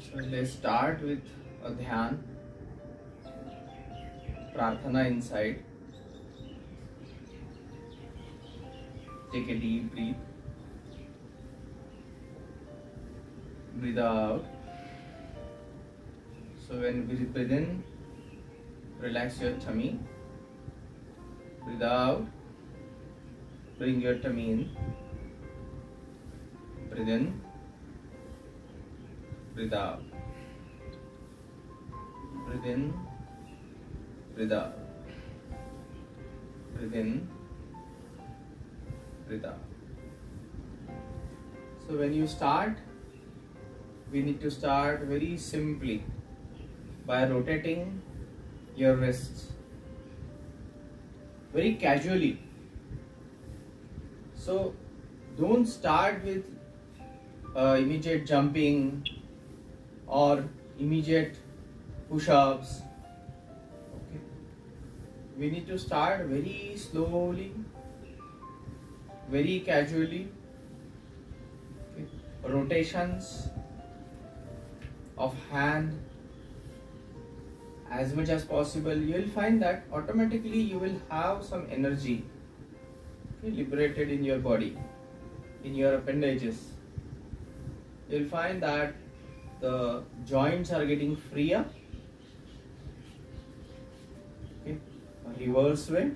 So let's start with a dhyan, prarthana inside. Take a deep breath. Breathe out. So when we breathe in, relax your tummy. Breathe out. Bring your tummy in. Breathe in. Breathe out. Breathe in. Breathe out. In. Out. So when you start, we need to start very simply by rotating your wrists very casually. So don't start with uh, immediate jumping or immediate push-ups. Okay. We need to start very slowly, very casually. Okay. Rotations of hand as much as possible you will find that automatically you will have some energy okay, liberated in your body in your appendages you'll find that the joints are getting freer. Okay reverse way.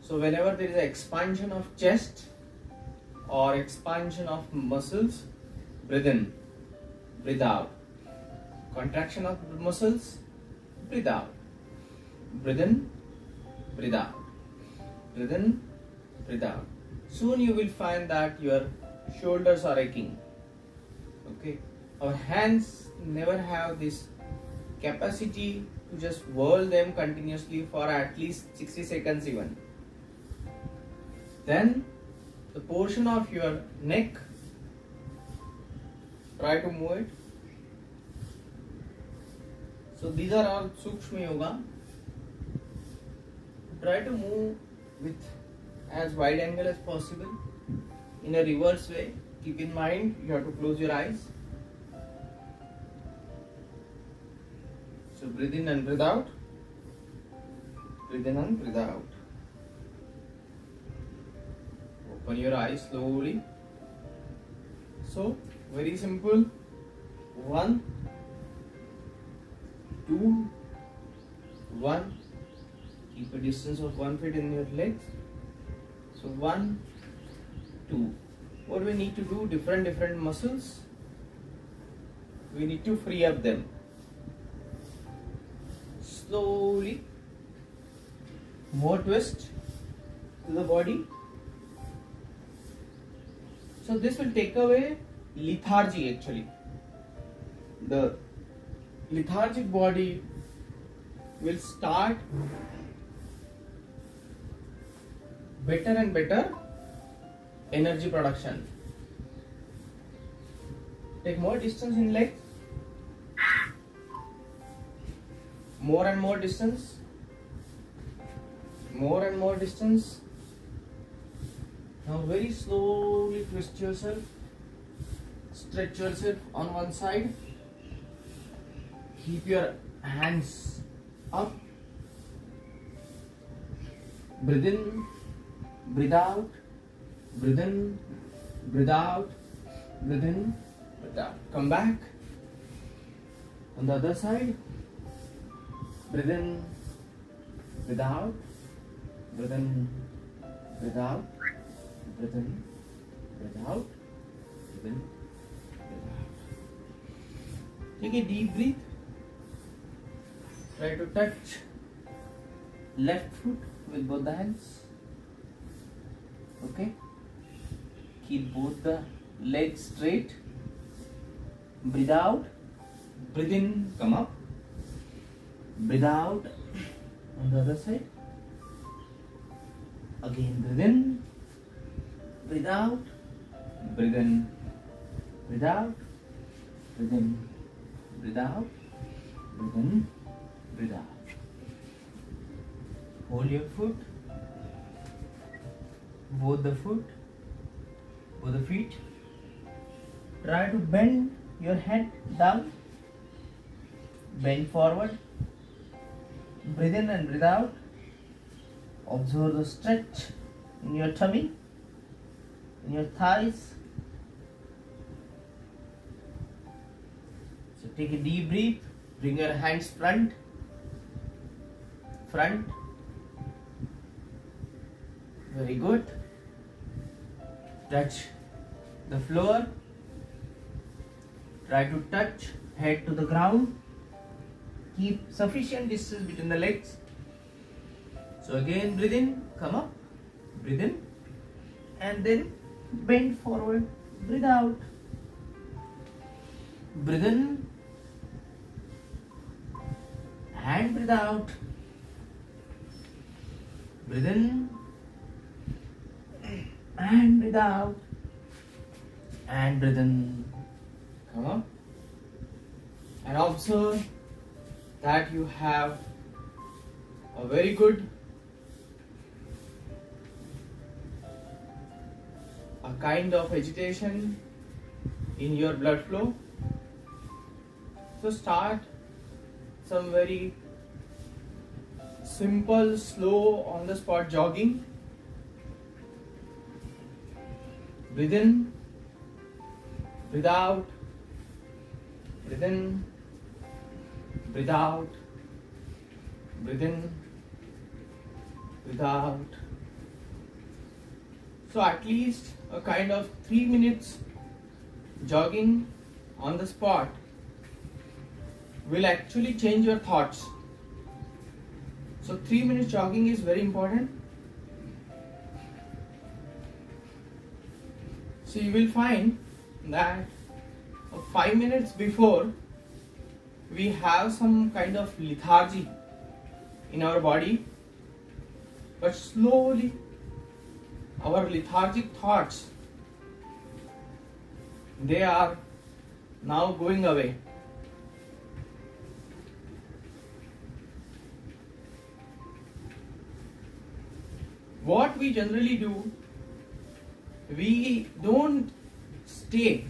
So whenever there is an expansion of chest or expansion of muscles breathe in breathe out. Contraction of muscles breathe out. Breathe in breathe out. Breathe in breathe out. Soon you will find that your shoulders are aching okay our hands never have this capacity to just whirl them continuously for at least 60 seconds even then the portion of your neck try to move it so these are all Sukshma Yoga. Try to move with as wide angle as possible in a reverse way. Keep in mind you have to close your eyes. So breathe in and breathe out. Breathe in and breathe out. Open your eyes slowly. So very simple. One two, one. Keep a distance of one feet in your legs. So one, two. What we need to do? Different different muscles. We need to free up them. Slowly. More twist to the body. So this will take away lethargy actually. The lethargic body will start better and better energy production. Take more distance in legs. More and more distance. More and more distance. Now very slowly twist yourself. Stretch yourself on one side keep your hands up breathe in breathe out breathe in breathe out breathe in breathe out come back on the other side breathe in breathe out breathe in breathe out breathe in breathe out breathe in breathe out take a deep breath Try to touch left foot with both the hands. Okay. Keep both the legs straight. Breathe out. Breathe in. Come up. Breathe out. On the other side. Again breathe in. Breathe out. Breathe in. Breathe out. Breathe in. Breathe out. Breathe in breathe out. Hold your foot, both the foot, both the feet. Try to bend your head down, bend forward, breathe in and breathe out. Observe the stretch in your tummy, in your thighs. So take a deep breath, bring your hands front, front. Very good. Touch the floor. Try to touch head to the ground. Keep sufficient distance between the legs. So again breathe in, come up, breathe in, and then bend forward, breathe out. Breathe in and breathe out. Breathe in and breathe out. And breathe in. Come on. And observe that you have a very good a kind of agitation in your blood flow. So start some very simple, slow, on the spot jogging. Breathe in, breathe out, breathe in, breathe out, breathe in, breathe out. So at least a kind of three minutes jogging on the spot will actually change your thoughts. So three minutes jogging is very important. So you will find that five minutes before we have some kind of lethargy in our body, but slowly our lethargic thoughts they are now going away. What we generally do, we don't stay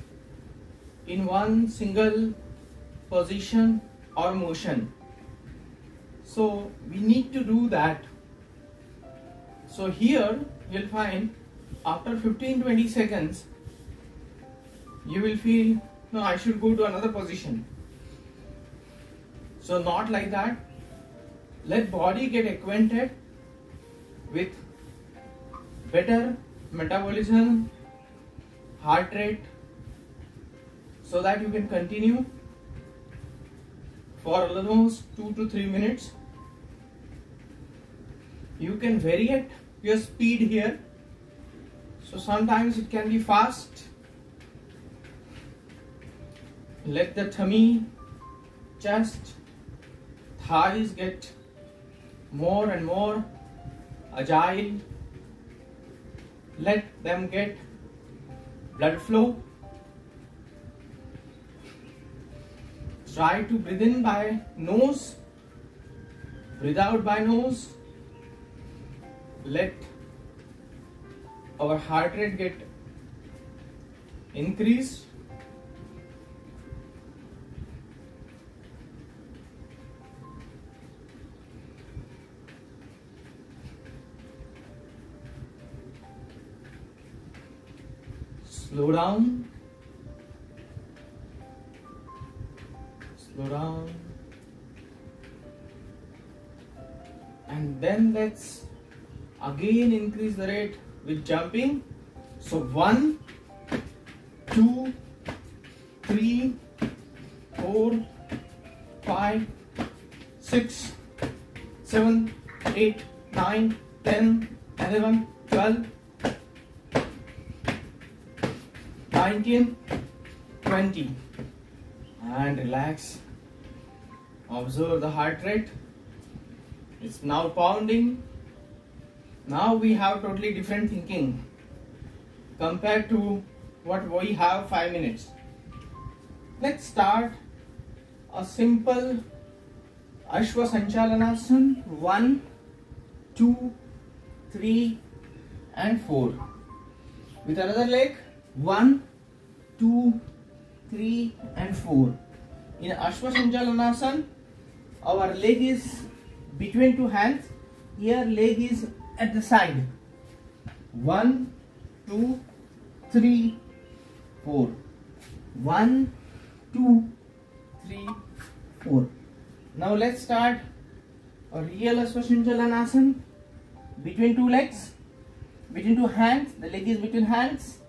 in one single position or motion. So we need to do that. So here you'll find after 15-20 seconds you will feel no I should go to another position. So not like that. Let body get acquainted with better metabolism, heart rate, so that you can continue for almost two to three minutes. You can vary it your speed here. So sometimes it can be fast. Let the tummy, chest, thighs get more and more agile. Let them get blood flow. Try to breathe in by nose, breathe out by nose. Let our heart rate get increased slow down. Slow down. And then let's again increase the rate with jumping. So one two three four five six seven eight nine ten eleven twelve nineteen twenty. And relax. Observe the heart rate. It's now pounding. Now we have totally different thinking compared to what we have 5 minutes. Let's start a simple Ashwa Sanchalanasana 1, 2, 3 and 4. With another leg. 1, 2, three, and four. In Ashwashanchalanasana, our leg is between two hands. Here leg is at the side. One, two, three, four. One, two, three, four. Now let's start a real Ashwashanchalanasana between two legs, between two hands. The leg is between hands.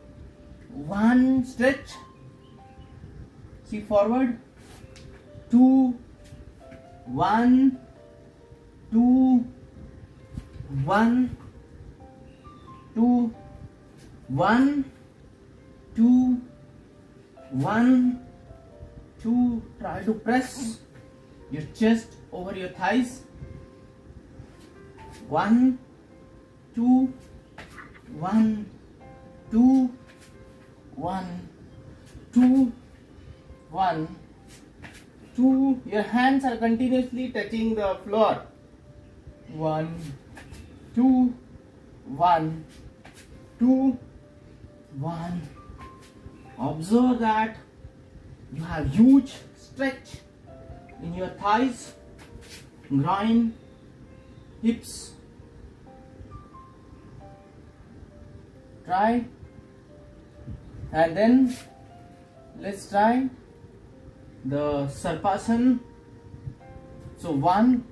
One stretch. See forward. Two, one, two, one, two, one, two, one, two. Try to press your chest over your thighs. One, two, one, two, one, two, one, two. Your hands are continuously touching the floor. One, two, one, two, one. Observe that you have huge stretch in your thighs, groin, hips. Try and then let's try the Sarpasan. So one,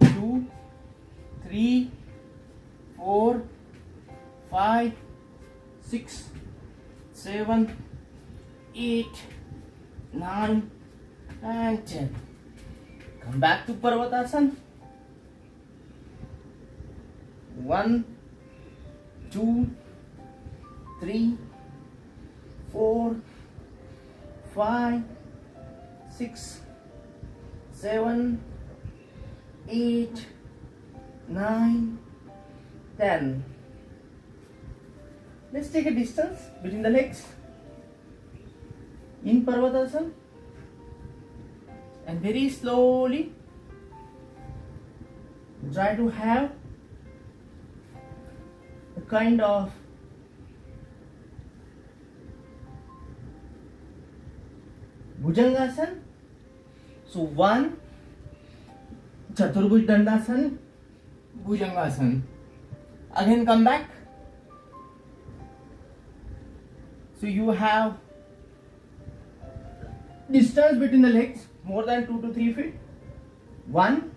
two, three, four, five, six, seven, eight, nine, and ten. Come back to Parvatasan. One, two, three, four, five, six, seven, eight, nine, ten. Let's take a distance between the legs in Parvatasana and very slowly try to have a kind of Bhujangasana. So one Chaturbhuj Dandasana. Again come back. So you have distance between the legs more than 2 to 3 feet. 1,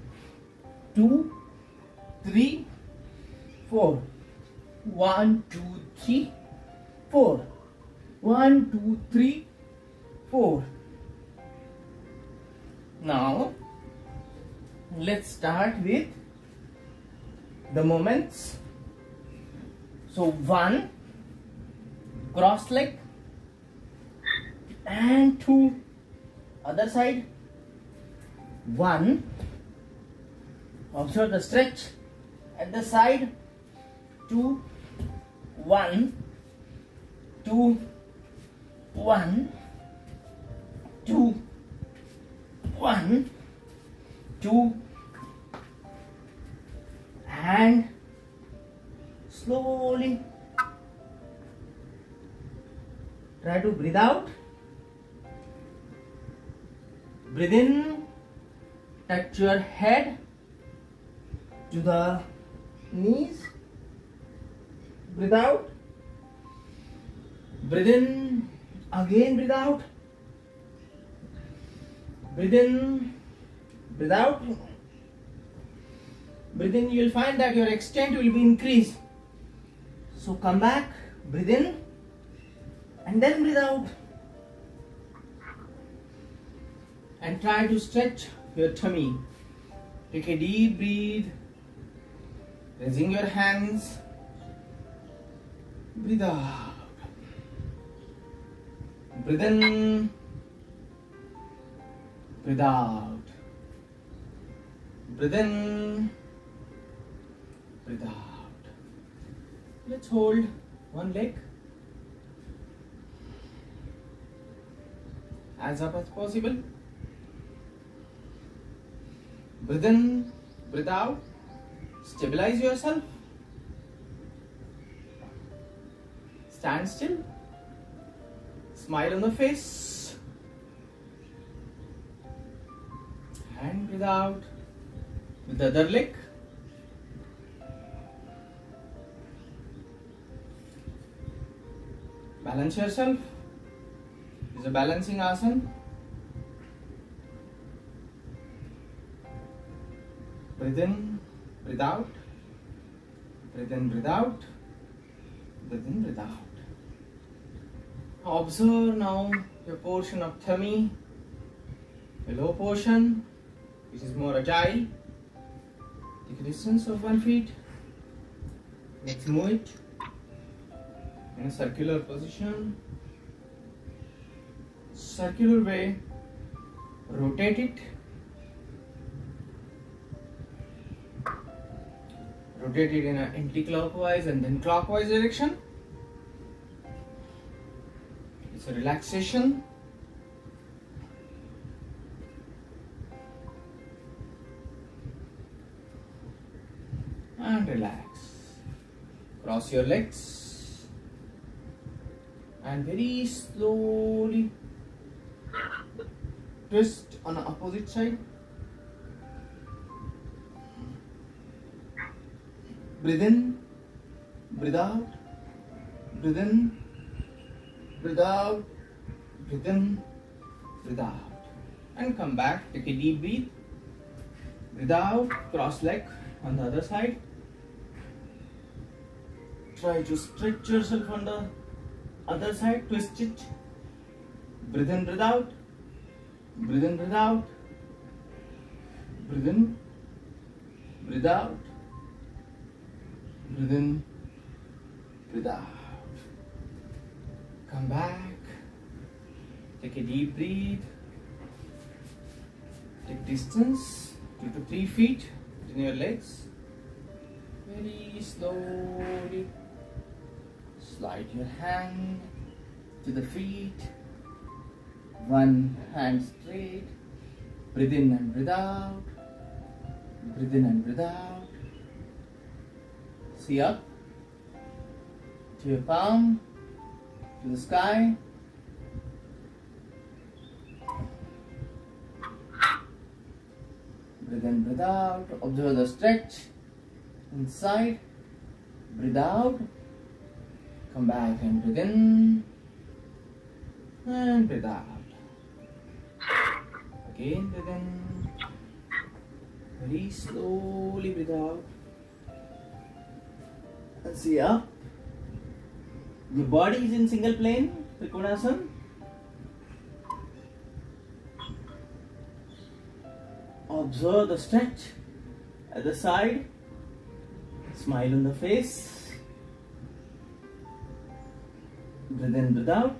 2, 3, 4. 1, 2, 3, 4. 1, 2, 3, 4. Now, let's start with the moments. So, 1, cross leg, and 2, other side, 1, observe the stretch at the side, 2, 1, 2, 1, 2, 1, 2, and slowly try to breathe out. Breathe in, touch your head to the knees. Breathe out. Breathe in, again breathe out. Breathe in, breathe out. Breathe in, you will find that your extent will be increased. So come back, breathe in, and then breathe out. And try to stretch your tummy. Take a deep breath, raising your hands. Breathe out. Breathe in. Breathe out. Breathe in. Breathe out. Let's hold one leg as up as possible. Breathe in, breathe out. Stabilize yourself. Stand still. Smile on the face. And breathe out with the other leg. Balance yourself. Is a balancing asana. Breathe in, breathe out. Breathe in, breathe out. Breathe in, breathe out. Observe now your portion of tummy, the low portion, which is more agile. Take a distance of one feet. Let's move it in a circular position. Circular way. Rotate it. Rotate it in an anti-clockwise and then clockwise direction. It's a relaxation. And relax. Cross your legs. And very slowly twist on the opposite side. Breathe in, breathe out, breathe in, breathe out, breathe in, breathe out. And come back, take a deep breath. Breathe out, cross leg on the other side. Try to stretch yourself on the other side, twist it. Breathe in, breathe out. Breathe in, breathe out. Breathe in, breathe out. Breathe in, breathe out. Come back. Take a deep breath. Take distance, two to three feet between your legs. Very slowly slide your hand to the feet. One hand straight. Breathe in and breathe out. Breathe in and breathe out. See up to your palm, to the sky. Breathe in, breathe out. Observe the stretch inside. Breathe out. Come back and breathe in. And breathe out. Again, breathe in. Very slowly breathe out. And see ah. up. Your body is in single plane, Trikonasana. Observe the stretch at the side. Smile on the face. Breathe in, breathe out.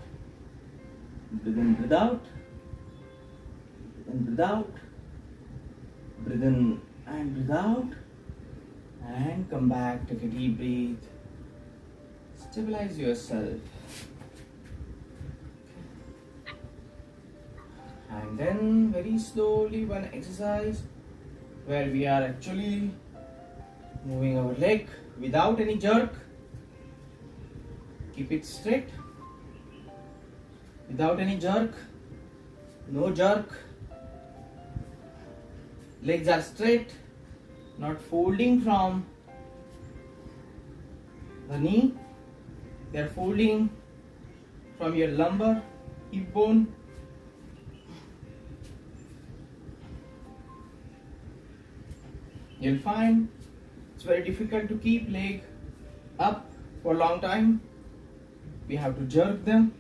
Breathe in, breathe out. Breathe in, breathe out. Breathe in and breathe out. And come back, take a deep breath. Stabilize yourself. And then very slowly one exercise where we are actually moving our leg without any jerk. Keep it straight. Without any jerk. No jerk. Legs are straight, not folding from the knee. They are folding from your lumbar, hip bone. You'll find it's very difficult to keep leg up for a long time. We have to jerk them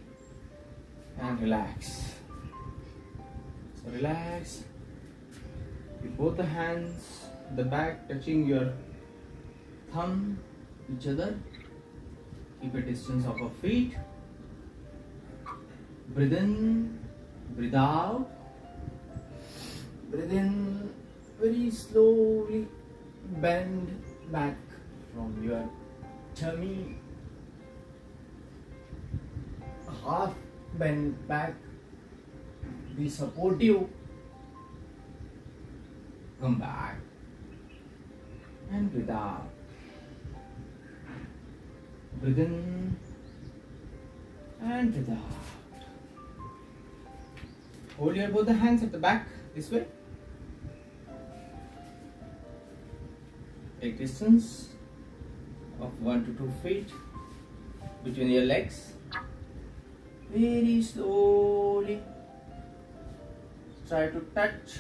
and relax. So relax. With both the hands, the back touching your thumb each other. Keep a distance of a feet. Breathe in, breathe out. Breathe in very slowly. Bend back from your tummy. Half bend back. Be supportive. Come back. And breathe out. Breathe in and breathe out. hold your both the hands at the back this way. Take distance of 1 to 2 feet between your legs. Very slowly try to touch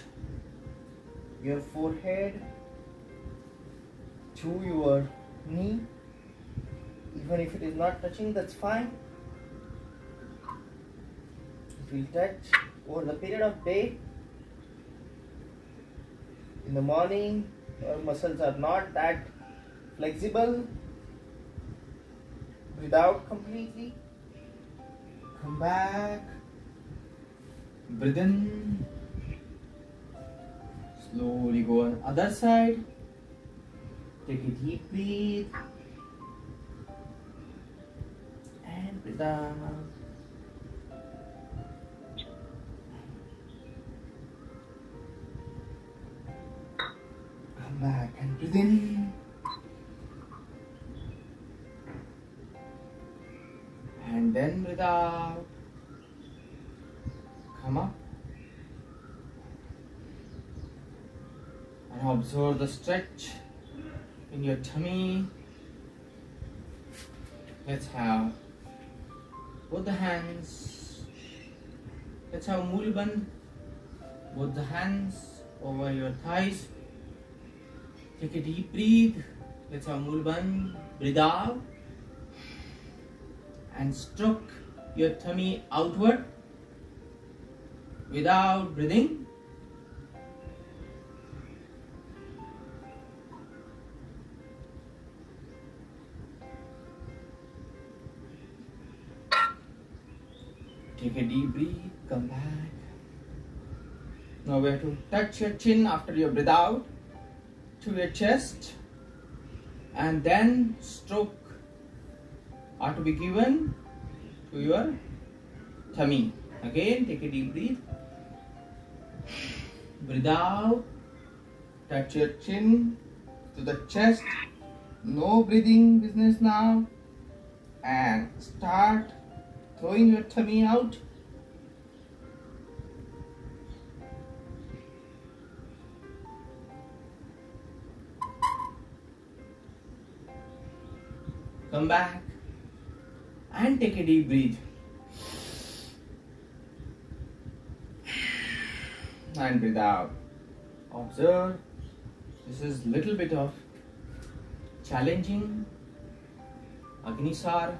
your forehead to your knee. Even if it is not touching, that's fine. It will touch over the period of day. In the morning, your muscles are not that flexible. Breathe out completely. Come back. Breathe in. Slowly go on other side. Take a deep breath. And breathe out. Come back and breathe in. And then breathe out. Come up. And observe the stretch in your tummy. Let's have both the hands. Let's have mulban. Both the hands over your thighs. Take a deep breath. Let's have mulban. Breathe out. And stroke your tummy outward without breathing. Take a deep breath, come back. Now we have to touch your chin after you breathe out to your chest and then stroke are to be given to your tummy. Again, take a deep breath. Breathe out. Touch your chin to the chest. No breathing business now. And start throwing your tummy out. Come back and take a deep breath. And breathe out. Observe. This is little bit of challenging Agnisar.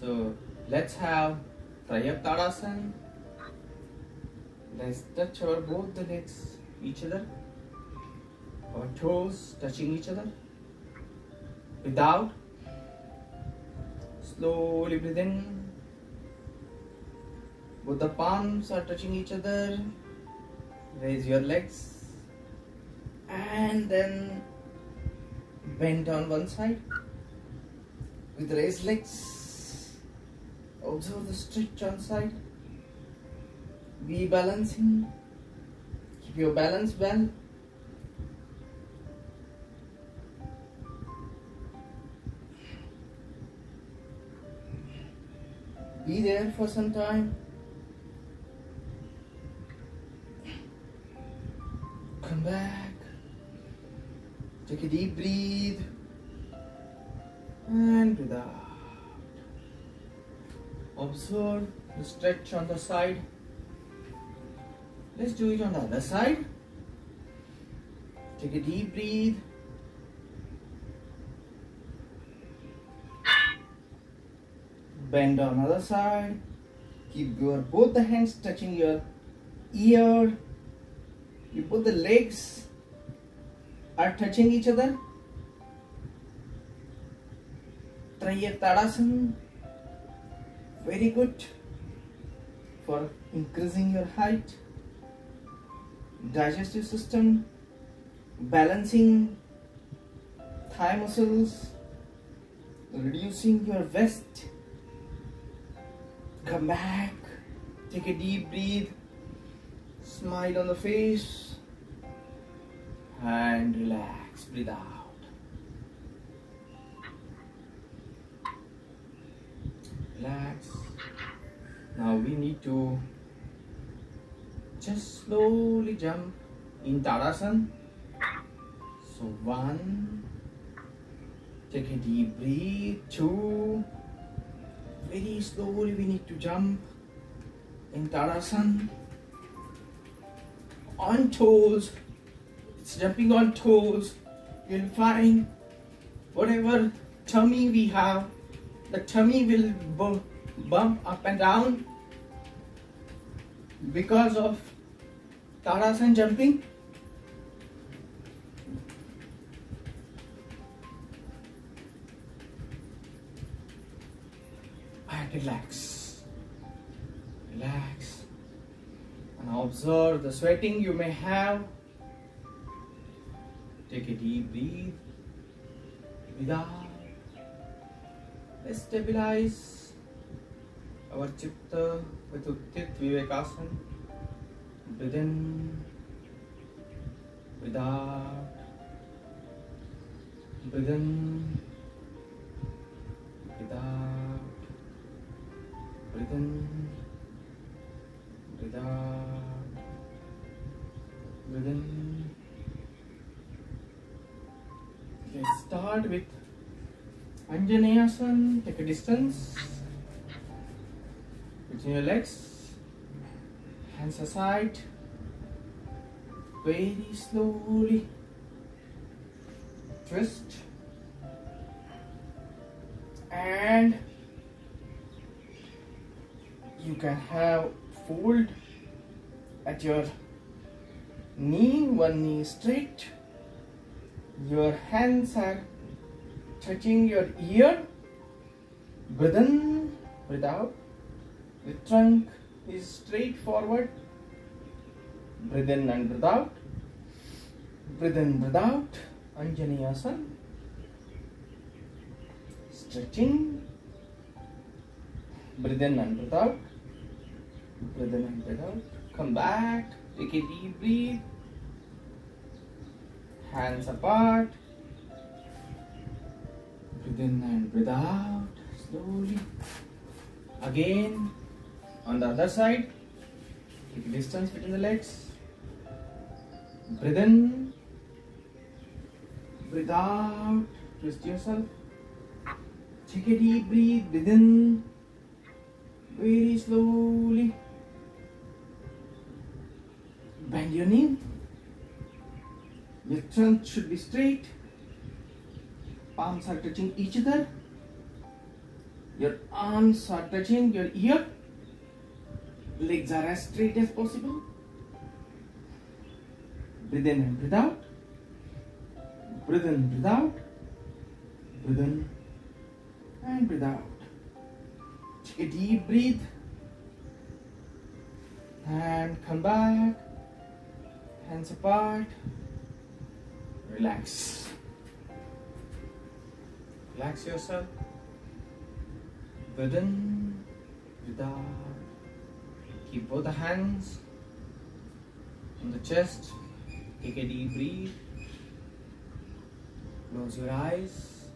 So let's have Trayaptadasana. Let's touch our both the legs each other. Our toes touching each other. Breathe out. Slowly breathe in. Both the palms are touching each other. Raise your legs. And then bend on one side. With raised legs. Observe the stretch on side. Be balancing. Keep your balance well. Be there for some time. Come back. Take a deep breathe. And breathe out. Observe the stretch on the side. Let's do it on the other side. Take a deep breathe. Bend on other side. Keep your both the hands touching your ear. You put the legs are touching each other. Tadasana. Very good for increasing your height, digestive system, balancing thigh muscles, reducing your waist. Come back, take a deep breath, smile on the face, and relax. Breathe out. Relax. Now we need to just slowly jump in Tadasana. So one, take a deep breath, two, very slowly we need to jump in Tadasan. On toes, it's jumping on toes, you'll find whatever tummy we have, the tummy will bu- bump up and down because of Tadasan jumping. Relax. Relax. And observe the sweating you may have. Take a deep breath. Breathe out. Let's stabilize our chitta with Utthit Vivekasana. Breathe in. Breathe out. Breathe in. Breathe out. Out. Breathe in. Let's start with Anjaneyasana. Take a distance between your legs. Hands aside. Very slowly. Twist. And you can have fold at your knee, one knee straight. Your hands are touching your ear. Breathe in, breathe out. The trunk is straight forward. Breathe in and breathe out. Breathe in, breathe out. Anjaneyasana. Stretching. Breathe in and breathe out. Breathe in and breathe out. Come back. Take a deep breath. Hands apart. Breathe in and breathe out slowly. Again, on the other side, take distance between the legs. Breathe in, breathe out, twist yourself. Take a deep breath, breathe in very slowly. Bend your knee. Your trunk should be straight. Palms are touching each other. Your arms are touching your ear. Legs are as straight as possible. Breathe in and breathe out. Breathe in, breathe out. Breathe in and breathe out. Take a deep breath. And come back. Hands apart. Relax. Relax yourself. Breathe in, breathe out. Keep both the hands on the chest. Take a deep breath. Close your eyes.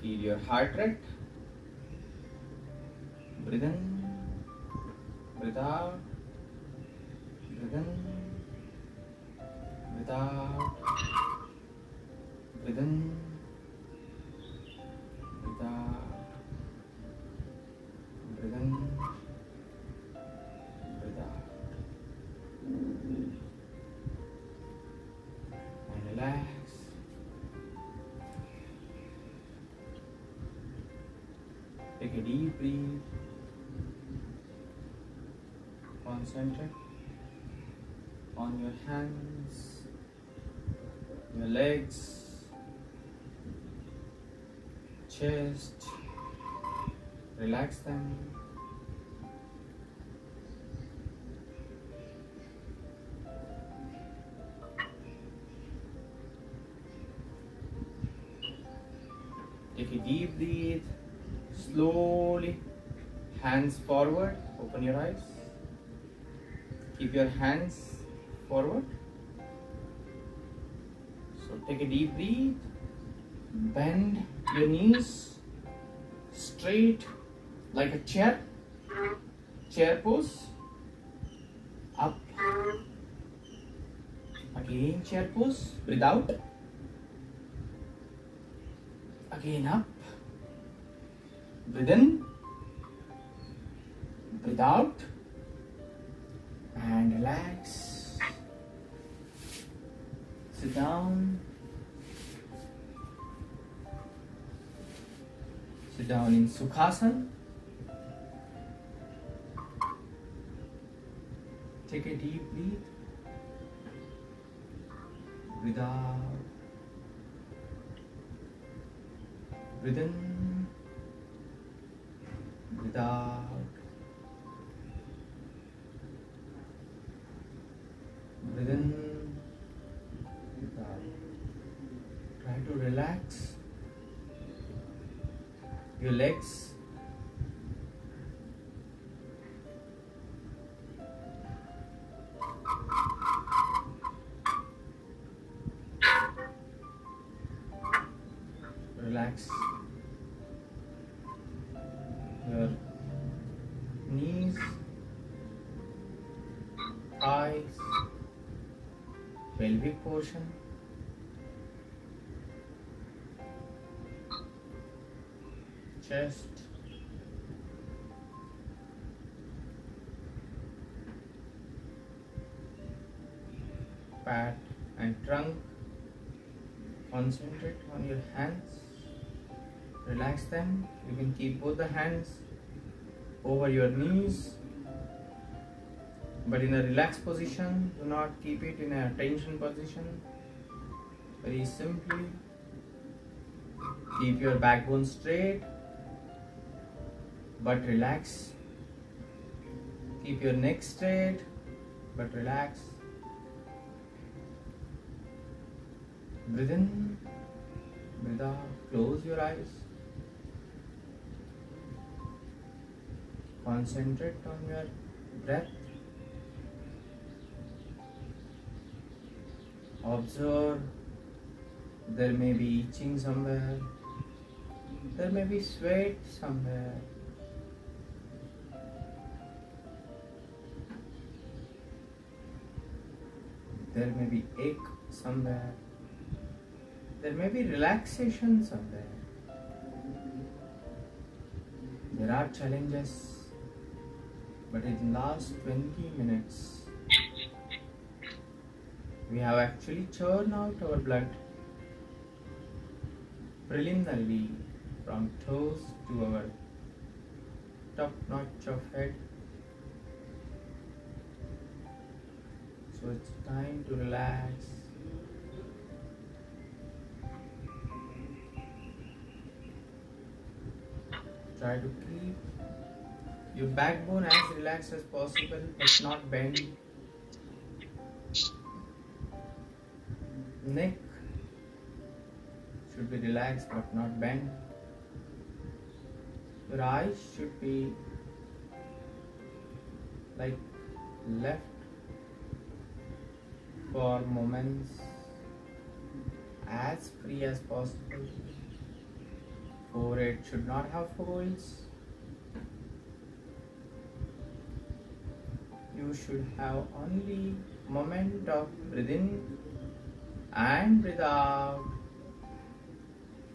Feel your heart rate. Breathe in, breathe out. Out. Breathe in, breathe out. And relax. Take a deep breath. Concentrate hands, your legs, chest. Relax them. Take a deep breath. Slowly, hands forward. Open your eyes. Keep your hands forward. So take a deep breath. Bend your knees straight like a chair. Chair pose. Up, again chair pose. Breathe out. Again up. Breathe in. Breathe out. And relax. Sit down. Sit down in Sukhasana. Your legs. Relax your knees, thighs, pelvic portion. Chest. Pat and trunk. Concentrate on your hands. Relax them. You can keep both the hands over your knees. But in a relaxed position, do not keep it in a tension position. Very simply, keep your backbone straight but relax. Keep your neck straight but relax. Breathe in, breathe out, close your eyes. Concentrate on your breath. Observe there may be itching somewhere, there may be sweat somewhere. There may be ache somewhere, there may be relaxation somewhere. There are challenges, but in last 20 minutes, we have actually churned out our blood preliminarily from toes to our top notch of head So it's time to relax. Try to keep your backbone as relaxed as possible but not bend. Neck should be relaxed but not bent. Your eyes should be like left for moments as free as possible. Forehead should not have folds. You should have only moment of breathe in and breathe out.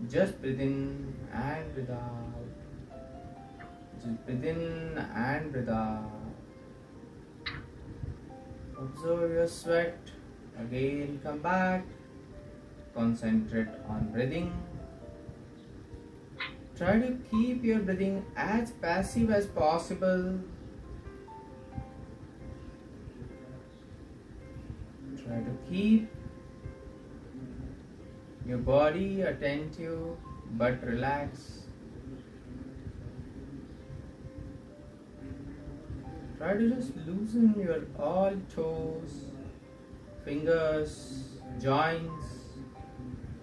Just breathe in and breathe out. Just breathe in and breathe out. Observe your sweat. Again, come back. Concentrate on breathing. Try to keep your breathing as passive as possible. Try to keep your body attentive but relaxed. Try to just loosen your all toes, fingers, joints.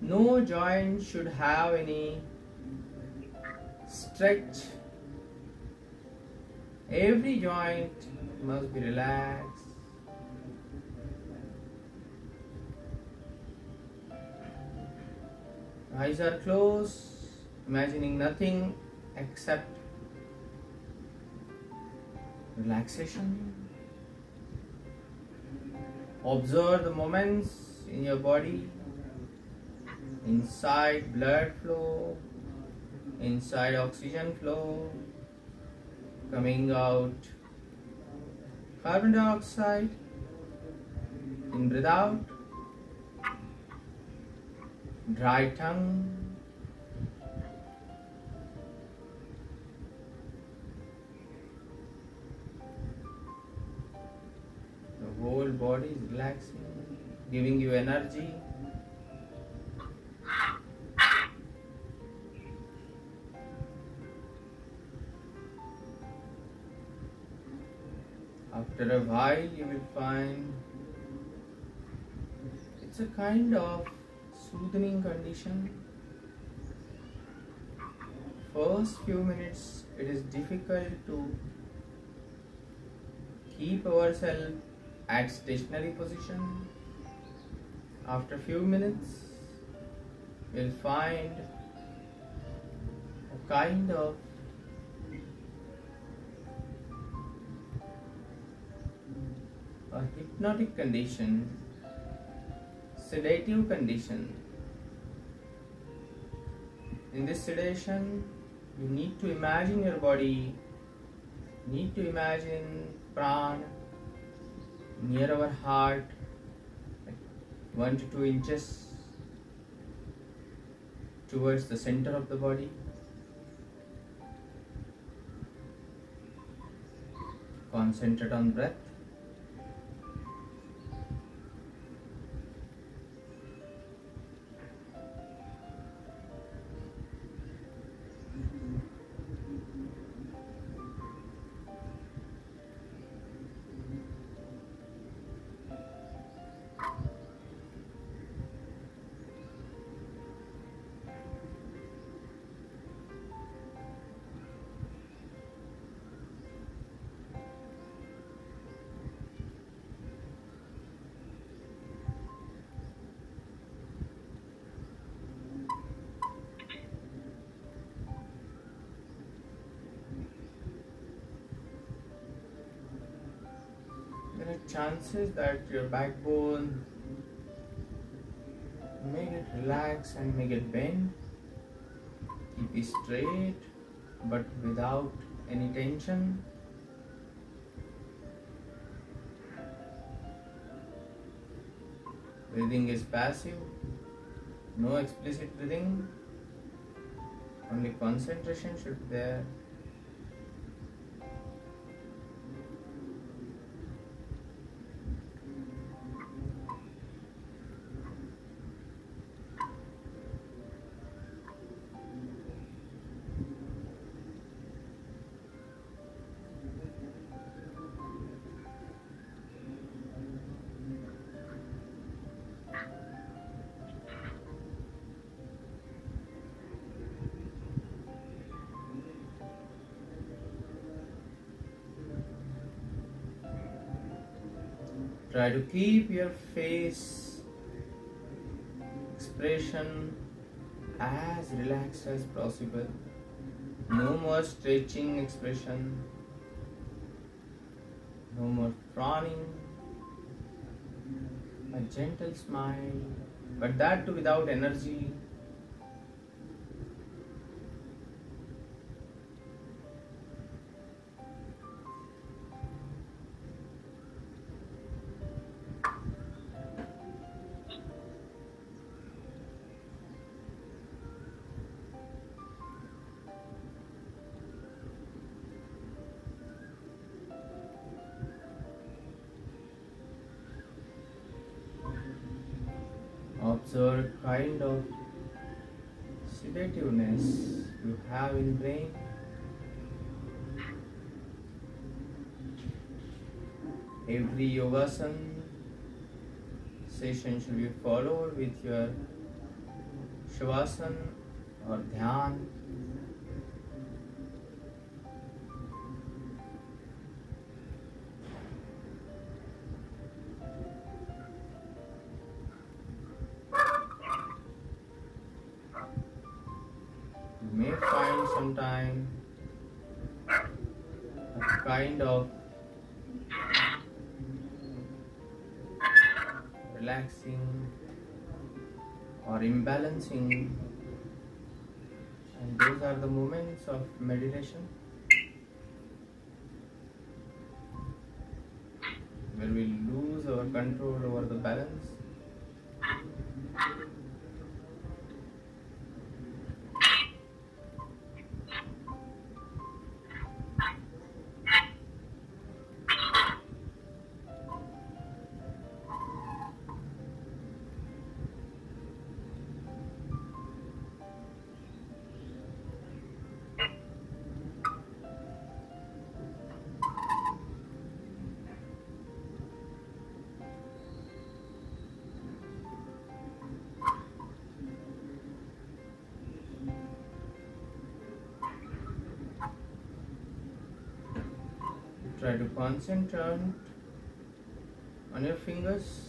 No joint should have any stretch. Every joint must be relaxed. Eyes are closed, imagining nothing except relaxation. Observe the moments in your body, inside blood flow, inside oxygen flow, coming out carbon dioxide, in breathe out, dry tongue. Whole body is relaxing, giving you energy. After a while, you will find it's a kind of soothing condition. First few minutes, it is difficult to keep ourselves at stationary position. After a few minutes, we'll find a kind of a hypnotic condition, sedative condition. In this sedation, you need to imagine your body, need to imagine pran near our heart, like one to two inches towards the center of the body. Concentrate on breath. Are chances that your backbone make it relax and make it bend Keep it straight but without any tension. Breathing is passive, no explicit breathing, only concentration should be there. Try to keep your face expression as relaxed as possible. No more stretching expression. No more frowning. A gentle smile, but that too without energy. Observe kind of sedativeness you have in brain. Every yogasan session should be followed with your shavasana or dhyan. Meditation try to concentrate on your fingers.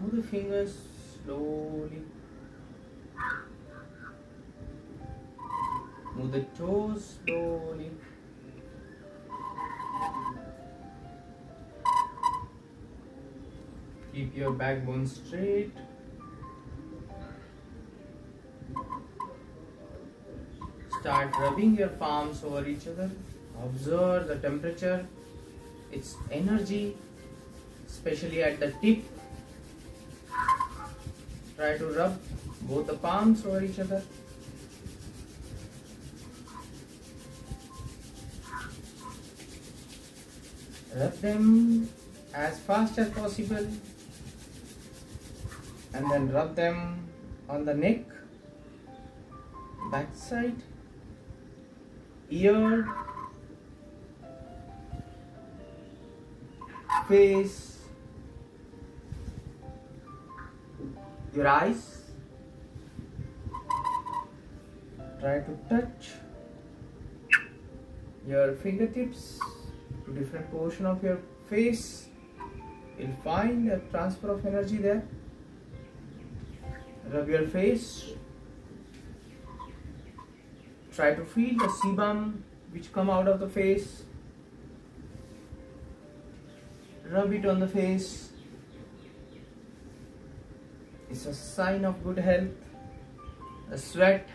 Move the fingers slowly. Move the toes slowly. Keep your backbone straight. Start rubbing your palms over each other observe the temperature its energy especially at the tip. Try to rub both the palms over each other. Rub them as fast as possible and then rub them on the neck back side ear face your eyes. Try to touch your fingertips to different portion of your face. You'll find a transfer of energy there. Rub your face. Try to feel the sebum which come out of the face rub it on the face. It's a sign of good health. A sweat.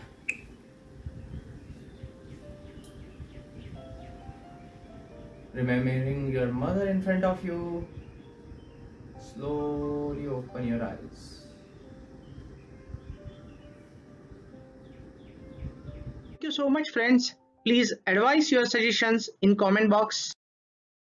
Remembering your mother in front of you. Slowly open your eyes. Thank you so much friends. Please advise your suggestions in comment box.